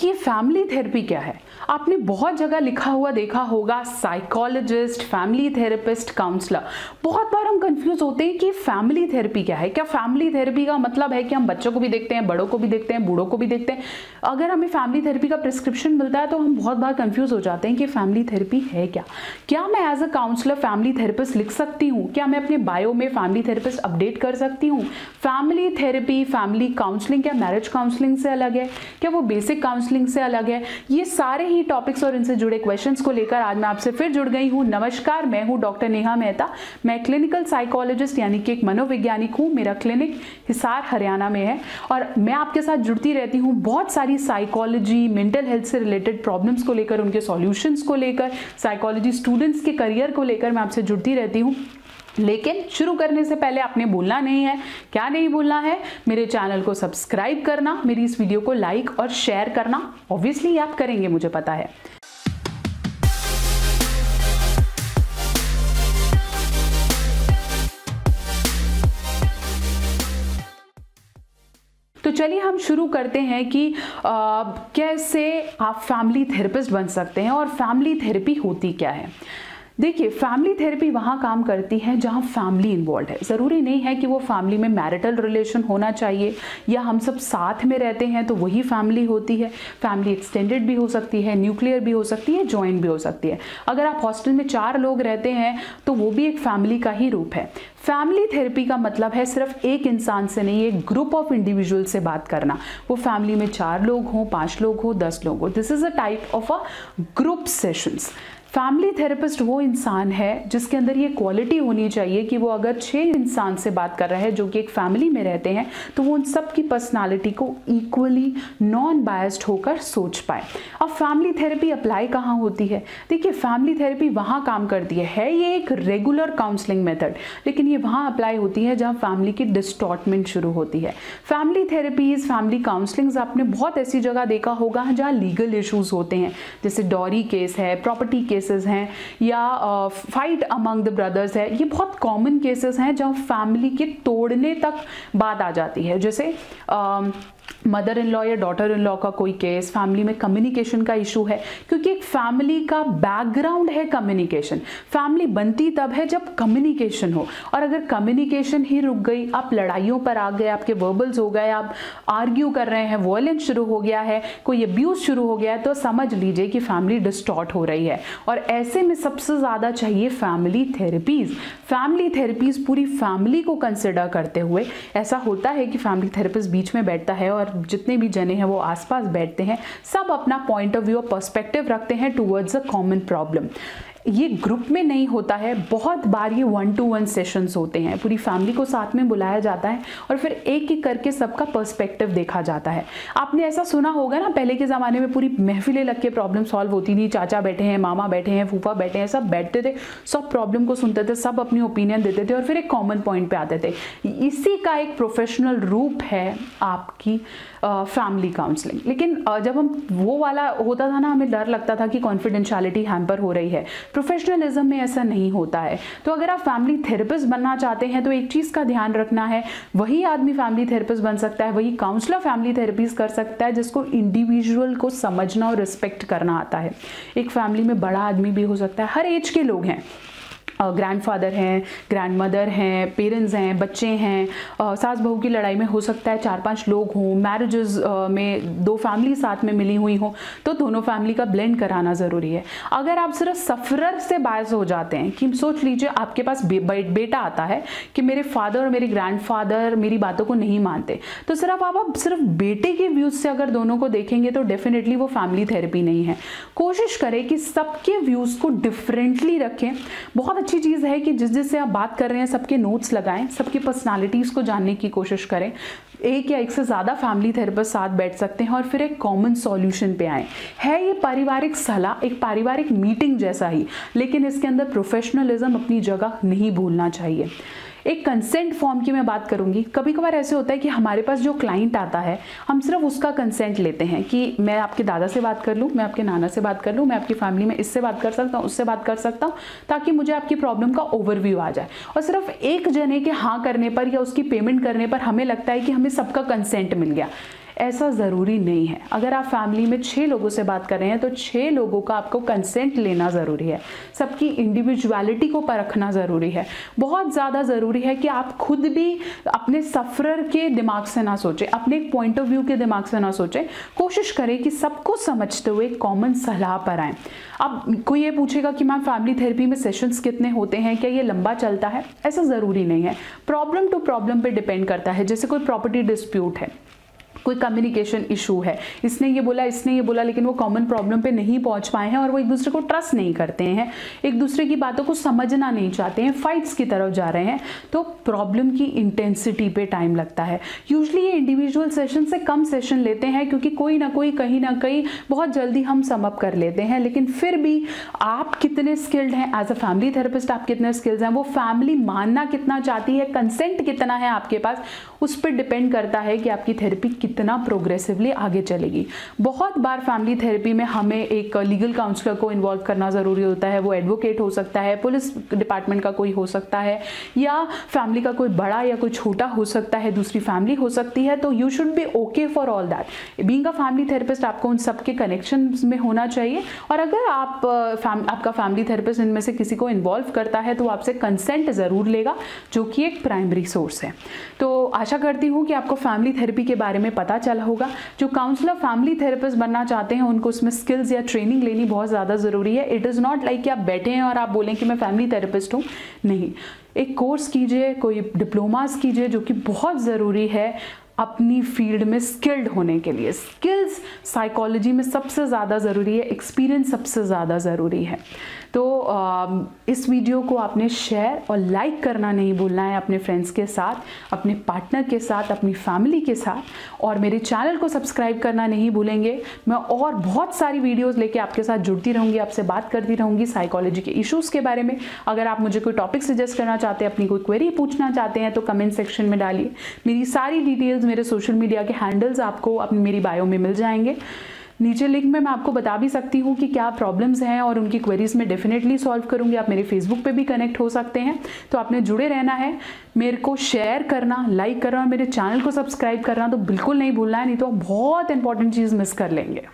कि ये family therapy क्या है? आपने बहुत जगह लिखा हुआ, देखा होगा साइकोलॉजिस्ट फैमिली थेरेपिस्ट काउंसलर बहुत बार हम कंफ्यूज होते हैं कि फैमिली थेरेपी क्या है? क्या फैमिली थेरेपी का मतलब है कि हम बच्चों को भी देखते हैं, बड़ों को भी देखते हैं, बूढ़ों को भी देखते हैं? अगर हमें फैमिली थेरेपी का प्रिस्क्रिप्शन मिलता है तो हम बहुत बार कंफ्यूज हो जाते हैं कि फैमिली थेरेपी है क्या? क्या मैं as a counsellor family therapist लिख सकती हूँ? क्या मैं अपने बायो में फैमिली थेरेपिस्ट अपडेट कर सकती हूँ? फैमिली थेरेपी फैमिली काउंसलिंग क्या मैरिज काउंसलिंग से अलग है? क्या वो बेसिक काउंसलिंग से अलग है। ये सारे ही टॉपिक्स और इनसे जुड़े क्वेश्चंस को लेकर आज मैं आपसे फिर जुड़ गई हूँ। नमस्कार, मैं हूँ डॉक्टर नेहा मेहता। मैं क्लिनिकल साइकोलॉजिस्ट यानी कि एक मनोवैज्ञानिक हूँ। मेरा क्लिनिक हिसार, हरियाणा में है और मैं आपके साथ जुड़ती रहती हूँ बहुत सारी साइकोलॉजी मेंटल हेल्थ से रिलेटेड प्रॉब्लम्स को लेकर, उनके सॉल्यूशंस को लेकर साइकोलॉजी स्टूडेंट्स के करियर को लेकर मैं आपसे जुड़ती रहती हूँ। लेकिन शुरू करने से पहले आपने बोलना नहीं है। क्या नहीं बोलना है? मेरे चैनल को सब्सक्राइब करना मेरी इस वीडियो को लाइक और शेयर करना। ऑब्वियसली आप करेंगे मुझे पता है। तो चलिए हम शुरू करते हैं कि आ, कैसे आप फैमिली थेरेपिस्ट बन सकते हैं और फैमिली थेरेपी होती क्या है। देखिए फैमिली थेरेपी वहाँ काम करती है जहाँ फैमिली इन्वॉल्व है। ज़रूरी नहीं है कि वो फैमिली में मैरिटल रिलेशन होना चाहिए या हम सब साथ में रहते हैं तो वही फैमिली होती है। फैमिली एक्सटेंडेड भी हो सकती है न्यूक्लियर भी हो सकती है जॉइंट भी हो सकती है। अगर आप हॉस्टल में चार लोग रहते हैं तो वो भी एक फैमिली का ही रूप है। फैमिली थेरेपी का मतलब है सिर्फ़ एक इंसान से नहीं, एक ग्रुप ऑफ़ इंडिविजुअल से बात करना। वो फैमिली में चार लोग हों, पाँच लोग हों, दस लोग हों। This is a type of a group sessions family therapist वो इंसान है जिसके अंदर ये क्वालिटी होनी चाहिए कि वो अगर छः इंसान से बात कर रहा है जो कि एक फैमिली में रहते हैं तो वो उन सब की पर्सनालिटी को इक्वली नॉन बायस्ड होकर सोच पाए। अब फैमिली थेरेपी अप्लाई कहाँ होती है? देखिए फैमिली थेरेपी वहाँ काम करती है। है ये एक रेगुलर काउंसलिंग मेथड लेकिन ये वहाँ अप्लाई होती है जहाँ फैमिली की डिस्टॉर्टमेंट शुरू होती है। फैमिली थेरेपीज फैमिली काउंसलिंग्स आपने बहुत ऐसी जगह देखा होगा जहाँ लीगल इशूज़ होते हैं, जैसे डॉरी केस है प्रॉपर्टी केस केसेस हैं या फाइट अमंग द ब्रदर्स है, ये बहुत कॉमन केसेस हैं जहाँ फैमिली के तोड़ने तक बात आ जाती है। जैसे मदर इन लॉ या डॉटर इन लॉ का कोई केस फैमिली में कम्युनिकेशन का इशू है, क्योंकि एक फैमिली का बैकग्राउंड है कम्युनिकेशन फैमिली बनती तब है जब कम्युनिकेशन हो। और अगर कम्युनिकेशन ही रुक गई, आप लड़ाइयों पर आ गए, आपके वर्बल्स हो गए, आप आर्ग्यू कर रहे हैं वॉयलेंस शुरू हो गया है, कोई अब्यूज शुरू हो गया है तो समझ लीजिए कि फैमिली डिस्टॉर्ट हो रही है। और ऐसे में सबसे ज़्यादा चाहिए फैमिली थेरेपीज फैमिली थेरेपीज पूरी फैमिली को कंसिडर करते हुए ऐसा होता है कि फैमिली थेरेपिस्ट बीच में बैठता है और जितने भी जने हैं वो आसपास बैठते हैं, सब अपना पॉइंट ऑफ़ व्यू और पर्सपेक्टिव रखते हैं टूवर्ड्स अ कॉमन प्रॉब्लम ये ग्रुप में नहीं होता है, बहुत बार ये वन टू वन सेशंस होते हैं। पूरी फैमिली को साथ में बुलाया जाता है और फिर एक एक करके सबका पर्सपेक्टिव देखा जाता है। आपने ऐसा सुना होगा ना, पहले के ज़माने में पूरी महफिलें लग के प्रॉब्लम सॉल्व होती थी। चाचा बैठे हैं, मामा बैठे हैं, फूफा बैठे हैं, सब बैठते थे, सब प्रॉब्लम को सुनते थे, सब अपनी ओपिनियन देते थे और फिर एक कॉमन पॉइंट पर आते थे। इसी का एक प्रोफेशनल रूप है आपकी फैमिली काउंसलिंग लेकिन जब हम वो वाला होता था ना, हमें डर लगता था कि कॉन्फिडेंशियलिटी हैम्पर हो रही है। प्रोफेशनलिज्म में ऐसा नहीं होता है। तो अगर आप फैमिली थेरेपिस्ट बनना चाहते हैं तो एक चीज़ का ध्यान रखना है। वही आदमी फैमिली थेरेपिस्ट बन सकता है, वही काउंसलर फैमिली थेरेपीज कर सकता है, जिसको इंडिविजुअल को समझना और रिस्पेक्ट करना आता है। एक फैमिली में बड़ा आदमी भी हो सकता है। हर एज के लोग हैं। ग्रैंडफादर हैं ग्रैंड मदर हैं पेरेंट्स हैं बच्चे हैं। सास बहू की लड़ाई में हो सकता है चार पाँच लोग हों मैरिजेस में दो फैमिली साथ में मिली हुई हों तो दोनों फैमिली का ब्लेंड कराना ज़रूरी है। अगर आप सिर्फ़ सफरर से बायस हो जाते हैं कि सोच लीजिए आपके पास बे, बे, बेटा आता है कि मेरे फादर और मेरे ग्रैंड मेरी बातों को नहीं मानते तो सिर्फ़ आप, आप सिर्फ़ बेटे के व्यूज़ से अगर दोनों को देखेंगे तो डेफिनेटली वो फैमिली थेरेपी नहीं है। कोशिश करें कि सबके व्यूज़ को डिफरेंटली रखें। बहुत अच्छी चीज़ है कि जिस जिससे आप बात कर रहे हैं, सबके नोट्स लगाएँ, सबकी पर्सनालिटीज़ को जानने की कोशिश करें। एक या एक से ज़्यादा फैमिली थेरेपिस्ट साथ बैठ सकते हैं और फिर एक कॉमन सॉल्यूशन पे आए। है ये पारिवारिक सलाह, एक पारिवारिक मीटिंग जैसा ही, लेकिन इसके अंदर प्रोफेशनलिज्म अपनी जगह नहीं भूलना चाहिए। एक कंसेंट फॉर्म की मैं बात करूँगी। कभी कभार ऐसे होता है कि हमारे पास जो क्लाइंट आता है, हम सिर्फ़ उसका कंसेंट लेते हैं कि मैं आपके दादा से बात कर लूँ, मैं आपके नाना से बात कर लूँ, मैं आपकी फैमिली में इससे बात कर सकता हूँ, उससे बात कर सकता हूँ, ताकि मुझे आपकी प्रॉब्लम का ओवरव्यू आ जाए। और सिर्फ़ एक जने के हाँ करने पर या उसकी पेमेंट करने पर हमें लगता है कि हमें सबका कंसेंट मिल गया। ऐसा ज़रूरी नहीं है। अगर आप फैमिली में छः लोगों से बात कर रहे हैं तो छः लोगों का आपको कंसेंट लेना ज़रूरी है। सबकी इंडिविजुअलिटी को परखना ज़रूरी है। बहुत ज़्यादा ज़रूरी है कि आप खुद भी अपने सफ़रर के दिमाग से ना सोचें, अपने एक पॉइंट ऑफ़ व्यू के दिमाग से ना सोचें। कोशिश करें कि सबको समझते हुए कॉमन सलाह पर आएँ। अब कोई ये पूछेगा कि मैम फैमिली थेरेपी में सेशंस कितने होते हैं? क्या ये लंबा चलता है? ऐसा ज़रूरी नहीं है। प्रॉब्लम टू प्रॉब्लम पे डिपेंड करता है। जैसे कोई प्रॉपर्टी डिस्प्यूट है। कोई कम्युनिकेशन इशू है। इसने ये बोला, इसने ये बोला, लेकिन वो कॉमन प्रॉब्लम पे नहीं पहुँच पाए हैं और वो एक दूसरे को ट्रस्ट नहीं करते हैं। एक दूसरे की बातों को समझना नहीं चाहते हैं फाइट्स की तरफ़ जा रहे हैं। तो प्रॉब्लम की इंटेंसिटी पे टाइम लगता है। यूजली ये इंडिविजुअल सेशन से कम सेशन लेते हैं क्योंकि कोई ना कोई, कहीं ना कहीं बहुत जल्दी हम समअप कर लेते हैं। लेकिन फिर भी आप कितने स्किल्ड हैं? एज अ फैमिली थेरेपिस्ट आप कितने स्किल्स हैं? वो फैमिली मानना कितना चाहती है? कंसेंट कितना है आपके पास? उस पर डिपेंड करता है कि आपकी थेरेपी कितना प्रोग्रेसिवली आगे चलेगी। बहुत बार फैमिली थेरेपी में हमें एक लीगल काउंसलर को इन्वॉल्व करना ज़रूरी होता है वो एडवोकेट हो सकता है पुलिस डिपार्टमेंट का कोई हो सकता है या फैमिली का कोई बड़ा या कोई छोटा हो सकता है दूसरी फैमिली हो सकती है तो you should be okay for all that being a family therapist आपको उन सबके कनेक्शन में होना चाहिए और अगर आप फैम, आपका फैमिली थेरेपिस्ट इनमें से किसी को इन्वॉल्व करता है तो आपसे कंसेंट ज़रूर लेगा जो कि एक प्राइमरी सोर्स है। तो आशा करती हूँ कि आपको फैमिली थेरेपी के बारे में पता चला होगा। जो काउंसलर फैमिली थेरेपिस्ट बनना चाहते हैं, उनको उसमें स्किल्स या ट्रेनिंग लेनी बहुत ज़्यादा ज़रूरी है। इट इज़ नॉट लाइक कि आप बैठे हैं और आप बोलें कि मैं फैमिली थेरेपिस्ट हूँ। नहीं। एक कोर्स कीजिए, कोई डिप्लोमास कीजिए, जो कि बहुत ज़रूरी है अपनी फ़ील्ड में स्किल्ड होने के लिए। स्किल्स साइकोलॉजी में सबसे ज़्यादा ज़रूरी है एक्सपीरियंस सबसे ज़्यादा ज़रूरी है। तो इस वीडियो को आपने शेयर और लाइक करना नहीं भूलना है अपने फ्रेंड्स के साथ, अपने पार्टनर के साथ, अपनी फैमिली के साथ और मेरे चैनल को सब्सक्राइब करना नहीं भूलेंगे। मैं और बहुत सारी वीडियोस लेके आपके साथ जुड़ती रहूँगी, आपसे बात करती रहूँगी साइकोलॉजी के इश्यूज़ के बारे में। अगर आप मुझे कोई टॉपिक सजेस्ट करना चाहते हैं, अपनी कोई क्वेरी पूछना चाहते हैं तो कमेंट सेक्शन में डालिए। मेरी सारी डिटेल्स मेरे सोशल मीडिया के हैंडल्स आपको अपनी, मेरी बायो में मिल जाएँगे। नीचे लिंक में मैं आपको बता भी सकती हूँ कि क्या प्रॉब्लम्स हैं और उनकी क्वेरीज में डेफिनेटली सॉल्व करूँगी। आप मेरे फेसबुक पे भी कनेक्ट हो सकते हैं। तो आपने जुड़े रहना है। मेरे को शेयर करना लाइक करना और मेरे चैनल को सब्सक्राइब करना तो बिल्कुल नहीं भूलना है, नहीं तो बहुत इंपॉर्टेंट चीज़ मिस कर लेंगे।